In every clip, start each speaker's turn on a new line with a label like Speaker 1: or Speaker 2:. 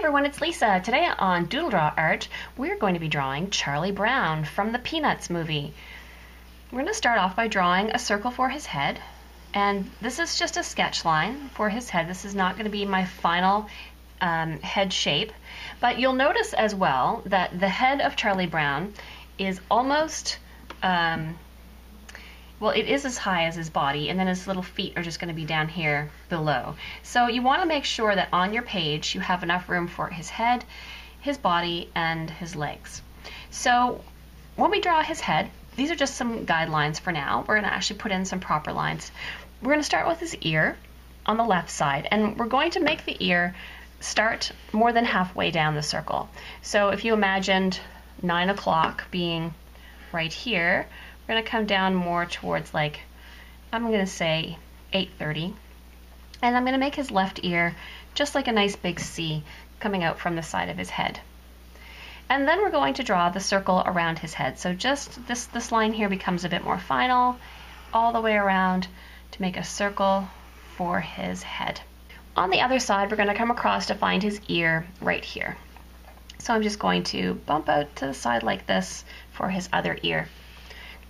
Speaker 1: everyone, it's Lisa. Today on Doodle Draw Art, we're going to be drawing Charlie Brown from the Peanuts movie. We're going to start off by drawing a circle for his head, and this is just a sketch line for his head. This is not going to be my final um, head shape, but you'll notice as well that the head of Charlie Brown is almost um, well, it is as high as his body, and then his little feet are just going to be down here below. So you want to make sure that on your page you have enough room for his head, his body, and his legs. So when we draw his head, these are just some guidelines for now. We're going to actually put in some proper lines. We're going to start with his ear on the left side, and we're going to make the ear start more than halfway down the circle. So if you imagined 9 o'clock being right here, we're going to come down more towards like, I'm going to say 8.30. And I'm going to make his left ear just like a nice big C coming out from the side of his head. And then we're going to draw the circle around his head. So just this, this line here becomes a bit more final all the way around to make a circle for his head. On the other side, we're going to come across to find his ear right here. So I'm just going to bump out to the side like this for his other ear.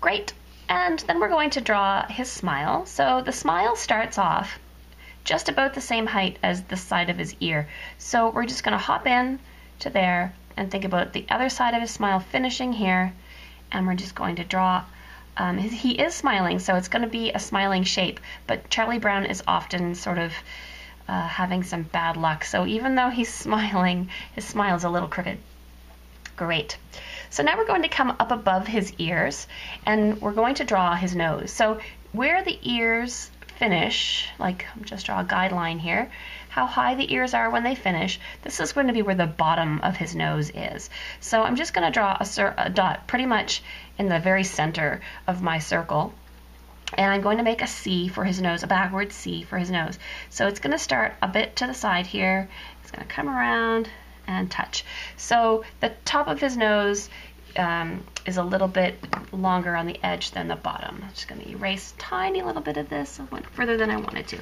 Speaker 1: Great. And then we're going to draw his smile. So the smile starts off just about the same height as the side of his ear. So we're just going to hop in to there and think about the other side of his smile finishing here. And we're just going to draw. Um, he is smiling, so it's going to be a smiling shape. But Charlie Brown is often sort of uh, having some bad luck. So even though he's smiling, his smile is a little crooked. Great. So now we're going to come up above his ears and we're going to draw his nose. So where the ears finish, like I'm just draw a guideline here, how high the ears are when they finish, this is going to be where the bottom of his nose is. So I'm just going to draw a, a dot pretty much in the very center of my circle and I'm going to make a C for his nose, a backward C for his nose. So it's going to start a bit to the side here. It's going to come around and touch. So the top of his nose um, is a little bit longer on the edge than the bottom. I'm just going to erase a tiny little bit of this. I went further than I wanted to.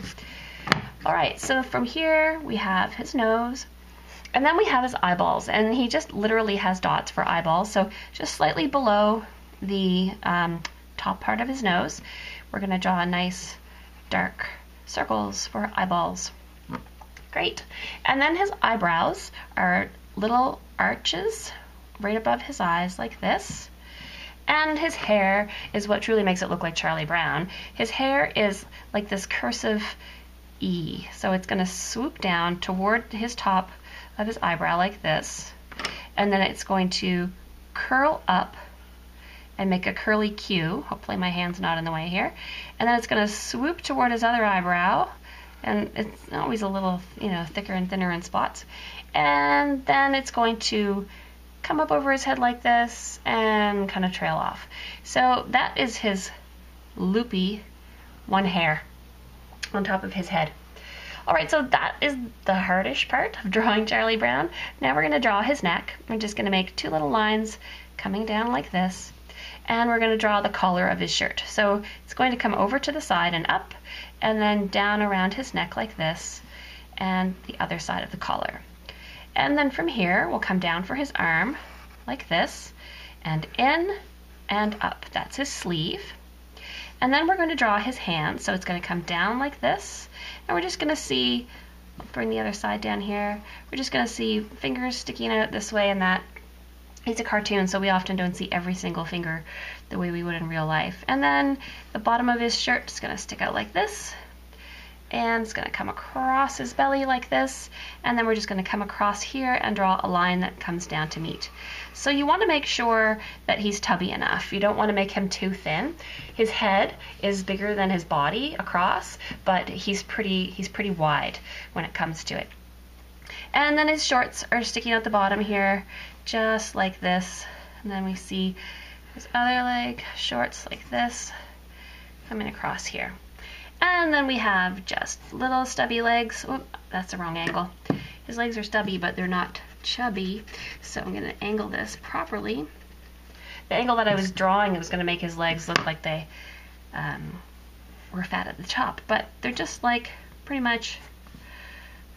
Speaker 1: All right, so from here we have his nose. And then we have his eyeballs, and he just literally has dots for eyeballs. So just slightly below the um, top part of his nose, we're going to draw nice dark circles for eyeballs. Great. And then his eyebrows are little arches right above his eyes like this. And his hair is what truly makes it look like Charlie Brown. His hair is like this cursive E. So it's going to swoop down toward his top of his eyebrow like this. And then it's going to curl up and make a curly Q. Hopefully my hand's not in the way here. And then it's going to swoop toward his other eyebrow and it's always a little, you know, thicker and thinner in spots. And then it's going to come up over his head like this and kind of trail off. So that is his loopy one hair on top of his head. All right, so that is the hardish part of drawing Charlie Brown. Now we're going to draw his neck. We're just going to make two little lines coming down like this. And we're going to draw the collar of his shirt. So it's going to come over to the side and up and then down around his neck like this and the other side of the collar. And then from here, we'll come down for his arm like this and in and up. That's his sleeve. And then we're going to draw his hand. So it's going to come down like this. And we're just going to see, bring the other side down here. We're just going to see fingers sticking out this way and that. He's a cartoon, so we often don't see every single finger the way we would in real life. And then the bottom of his shirt is going to stick out like this. And it's going to come across his belly like this. And then we're just going to come across here and draw a line that comes down to meet. So you want to make sure that he's tubby enough. You don't want to make him too thin. His head is bigger than his body across, but he's pretty, he's pretty wide when it comes to it. And then his shorts are sticking out the bottom here just like this. And then we see his other leg, shorts like this, coming across here. And then we have just little stubby legs. Oop, that's the wrong angle. His legs are stubby, but they're not chubby. So I'm going to angle this properly. The angle that I was drawing was going to make his legs look like they um, were fat at the top. But they're just like pretty much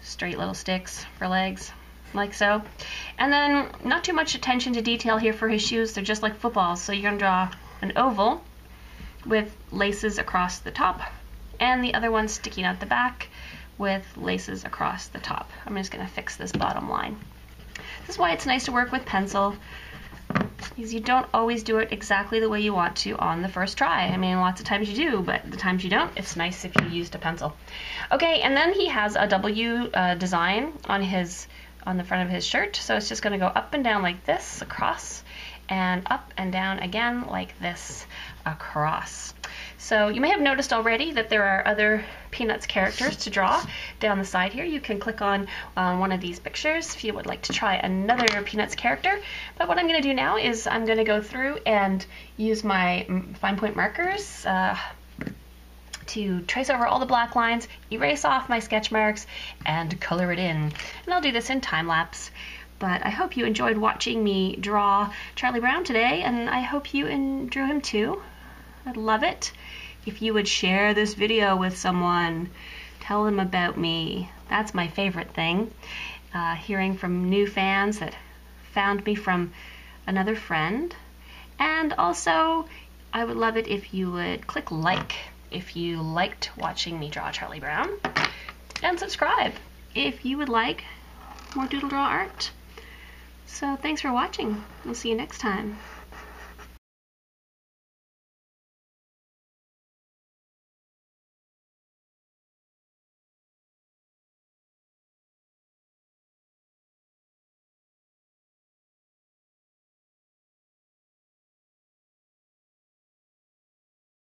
Speaker 1: straight little sticks for legs. like so. And then not too much attention to detail here for his shoes. They're just like footballs. So you're going to draw an oval with laces across the top and the other one sticking out the back with laces across the top. I'm just going to fix this bottom line. This is why it's nice to work with pencil because you don't always do it exactly the way you want to on the first try. I mean, lots of times you do, but the times you don't, it's nice if you used a pencil. Okay, and then he has a W uh, design on his on the front of his shirt, so it's just going to go up and down like this across, and up and down again like this across. So you may have noticed already that there are other Peanuts characters to draw down the side here. You can click on um, one of these pictures if you would like to try another Peanuts character. But what I'm going to do now is I'm going to go through and use my fine point markers uh, to trace over all the black lines, erase off my sketch marks, and color it in. And I'll do this in time lapse. But I hope you enjoyed watching me draw Charlie Brown today, and I hope you drew him too. I'd love it if you would share this video with someone. Tell them about me. That's my favorite thing. Uh, hearing from new fans that found me from another friend. And also, I would love it if you would click like if you liked watching me draw Charlie Brown. And subscribe if you would like more Doodle Draw art. So thanks for watching. We'll see you next time.